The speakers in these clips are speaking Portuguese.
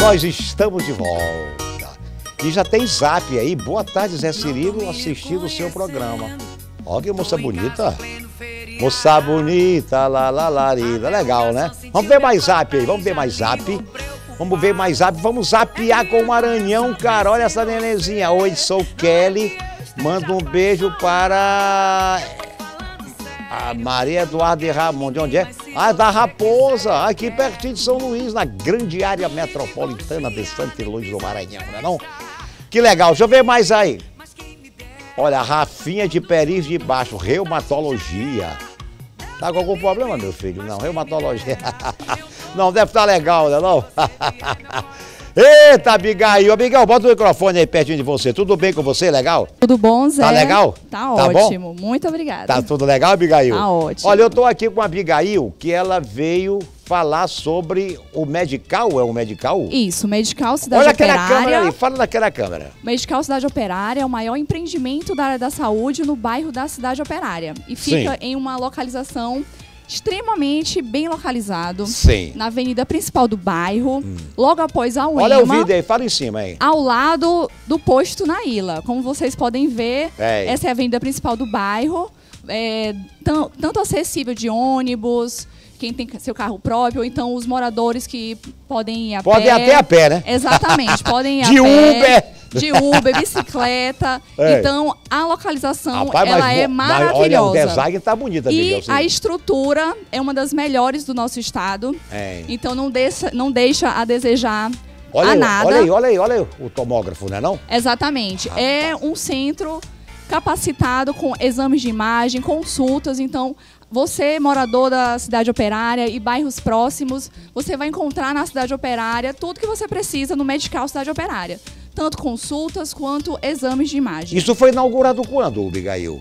Nós estamos de volta. E já tem zap aí. Boa tarde, Zé Cirilo, assistindo o seu programa. Olha que moça bonita. Moça bonita, lá, lá, lá, legal, né? Vamos ver mais zap aí, vamos ver mais zap. Vamos ver mais zap, vamos zapear com o Maranhão, cara. Olha essa nenenzinha. Oi, sou Kelly. Manda um beijo para a Maria Eduarda de Ramon. De onde é? Ah, da Raposa, aqui pertinho de São Luís, na grande área metropolitana de Santa Luís do Maranhão, não é não? Que legal, deixa eu ver mais aí. Olha, Rafinha de Peris de Baixo, reumatologia. Tá com algum problema, meu filho? Não, reumatologia. Não, deve estar tá legal, né não? Eita, Abigail. Abigail, bota o microfone aí pertinho de você. Tudo bem com você? Legal? Tudo bom, Zé? Tá legal? Tá, tá ótimo. Bom? Muito obrigada. Tá tudo legal, Abigail? Tá ótimo. Olha, eu tô aqui com a Abigail, que ela veio falar sobre o Medical, é o Medical? Isso, Medical Cidade Olha Operária. Olha aquela câmera aí, fala naquela câmera. Medical Cidade Operária é o maior empreendimento da área da saúde no bairro da Cidade Operária. E fica Sim. em uma localização extremamente bem localizado. Sim. Na avenida principal do bairro, hum. logo após a UEMA. Olha o vídeo aí, fala em cima aí. Ao lado do posto na Ilha. Como vocês podem ver, é. essa é a avenida principal do bairro. É, tanto acessível de ônibus, quem tem seu carro próprio, ou então os moradores que podem ir a podem pé. Podem até a pé, né? Exatamente, podem ir de a pé. De Uber! De Uber, bicicleta. É. Então, a localização Rapaz, ela mas, é maravilhosa. Olha, o design tá bonito, E a estrutura é uma das melhores do nosso estado. É. Então, não deixa, não deixa a desejar olha a aí, nada. Olha aí, olha aí, olha aí o tomógrafo, não é não? Exatamente. É tá. um centro capacitado com exames de imagem, consultas. Então, você, morador da cidade operária e bairros próximos, você vai encontrar na cidade operária tudo que você precisa no Medical Cidade Operária tanto consultas quanto exames de imagem. Isso foi inaugurado quando, Abigail?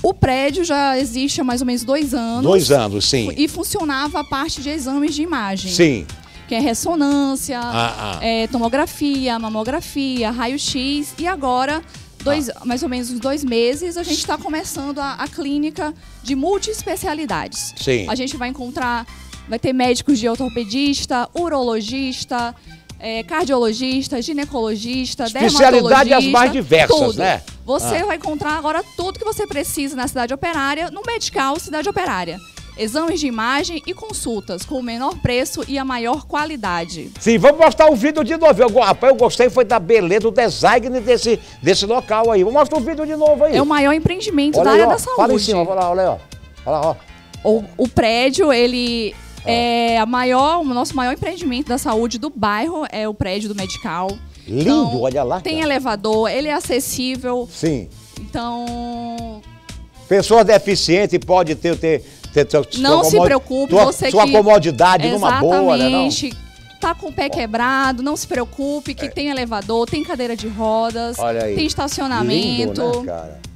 O prédio já existe há mais ou menos dois anos. Dois anos, sim. E funcionava a parte de exames de imagem. Sim. Que é ressonância, ah, ah. É, tomografia, mamografia, raio-x. E agora, dois, ah. mais ou menos uns dois meses, a gente está começando a, a clínica de multiespecialidades. Sim. A gente vai encontrar, vai ter médicos de ortopedista, urologista, é, cardiologista, ginecologista, Especialidade as mais diversas, tudo. né? Você ah. vai encontrar agora tudo que você precisa na cidade operária, no Medical Cidade Operária. Exames de imagem e consultas com o menor preço e a maior qualidade. Sim, vamos mostrar o vídeo de novo. Eu, rapaz, eu gostei foi da beleza, do design desse, desse local aí. Vamos mostrar o vídeo de novo aí. É o maior empreendimento olha da aí, área ó, da saúde. Fala em cima, olha lá, olha aí, ó. Olha lá, ó. O, o prédio, ele é a maior, o nosso maior empreendimento da saúde do bairro é o prédio do Medical. Lindo, então, olha lá. Tem elevador, ele é acessível. Sim. Então. Pessoa deficiente pode ter. ter, ter, ter não se preocupe, tua, você sua que, comodidade numa boa, né? Não? Tá com o pé quebrado, não se preocupe, que é. tem elevador, tem cadeira de rodas, tem estacionamento. Lindo, né, cara?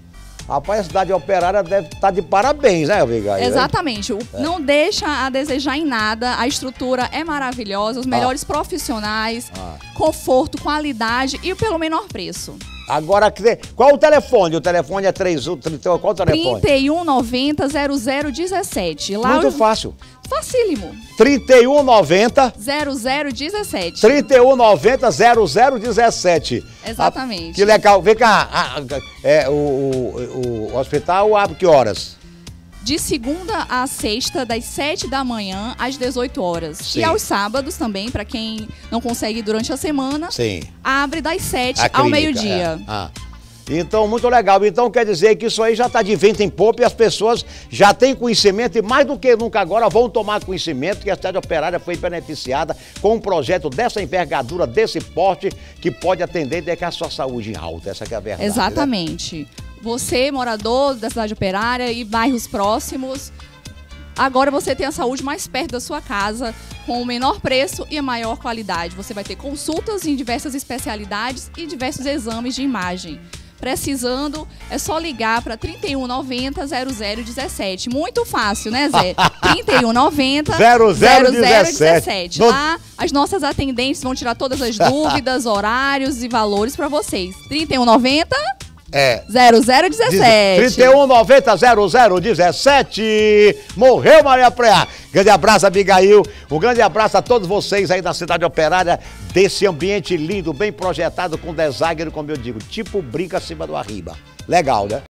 Rapaz, a cidade operária deve estar tá de parabéns, né, Abigail? Exatamente. O, é. Não deixa a desejar em nada. A estrutura é maravilhosa, os melhores ah. profissionais, ah. conforto, qualidade e pelo menor preço. Agora, qual o telefone? O telefone é 3, qual o telefone? 3190 0017. Lá Muito fácil. Facílimo. 3190 0017. 3190 0017. Exatamente. Ah, que legal. Vem cá, a, a, é, o, o, o hospital abre que horas? de segunda a sexta, das 7 da manhã às 18 horas. Sim. E aos sábados também, para quem não consegue durante a semana, Sim. abre das 7 a ao meio-dia. É. Ah. Então, muito legal. Então, quer dizer que isso aí já está de vento em popa e as pessoas já têm conhecimento e mais do que nunca agora vão tomar conhecimento que a cidade operária foi beneficiada com um projeto dessa envergadura, desse porte, que pode atender e deixar a sua saúde em alta. Essa é a verdade. Né? Exatamente. Né? Você, morador da cidade operária e bairros próximos, agora você tem a saúde mais perto da sua casa, com o menor preço e a maior qualidade. Você vai ter consultas em diversas especialidades e diversos exames de imagem. Precisando, é só ligar para 3190 0017. Muito fácil, né, Zé? 3190 0017. Lá, as nossas atendentes vão tirar todas as dúvidas, horários e valores para vocês. 3190 É. 0017. 3190 0017. Morreu Maria Preá. Grande abraço, Abigail. Um grande abraço a todos vocês aí da cidade operária, desse ambiente lindo, bem projetado, com design, como eu digo, tipo brinca acima do arriba. Legal, né?